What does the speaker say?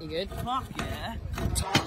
You good. Fuck yeah.